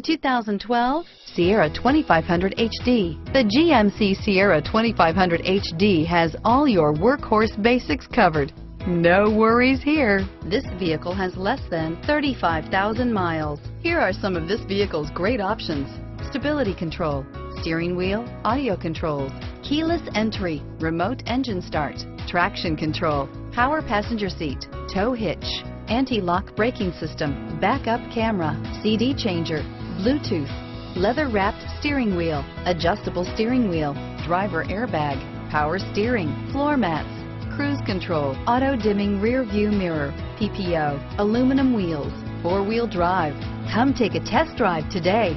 2012 Sierra 2500 HD. The GMC Sierra 2500 HD has all your workhorse basics covered. No worries here. This vehicle has less than 35,000 miles. Here are some of this vehicle's great options. Stability control, steering wheel, audio controls, keyless entry, remote engine start, traction control, power passenger seat, tow hitch, anti-lock braking system, backup camera, CD changer, Bluetooth, leather-wrapped steering wheel, adjustable steering wheel, driver airbag, power steering, floor mats, cruise control, auto-dimming rear view mirror, PPO, aluminum wheels, four-wheel drive. Come take a test drive today.